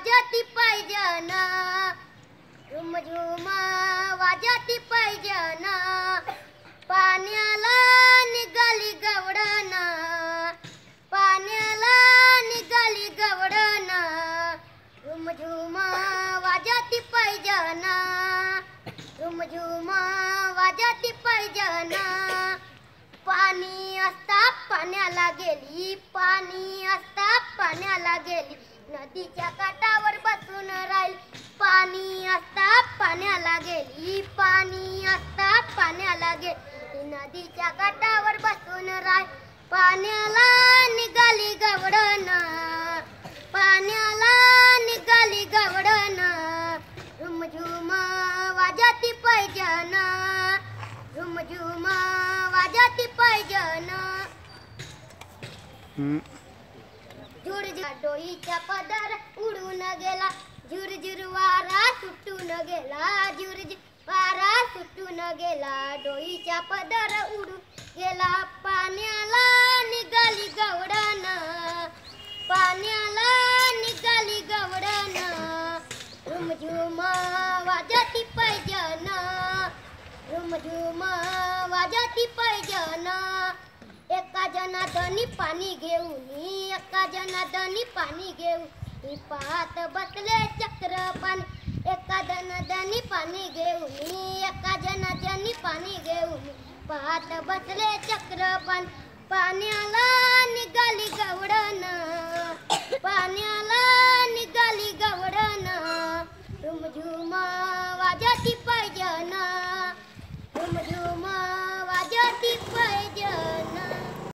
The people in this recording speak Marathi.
वाजती पैजन झुमझुम वाजती पैजन पाण्याला निघाली गवडण पाण्याला निघाली गवडन झुम झुम वाजती पैजन झुम वाजती पैजन पाणी अस पाण्याला गेली पाणी असता पाण्याला गेली. नदीच्या काठावर बसून राहील. पाणी असता पाण्याला गेली पाणी असता पाण्याला गेली. नदीच्या काठावर बसून राहील. पाण्याला निघाली गवडण पाण्याला निघाली गवडण झुमझुम झुम वाजती पैजन. झुमझुम झुम वाजती पैजन. डोईच्या पदर उडून गेला. झुरझुर वारा सुटून गेला. झुरझुर वारा सुटून गेला. डोईच्या पदर उडून गेला. पाण्याला निघाली गवडण पाण्याला निघाली गवडण झुम वाजती पैजन झुम वाजती पैजन जनादनी पाणी घेऊन एका जनादनी पाणी घेऊन पाहत बसले चक्र पाणी एका जनादनी पाणी घेऊन एका जनादनी पाणी घेऊन पाहत बसले चक्र पाणी आला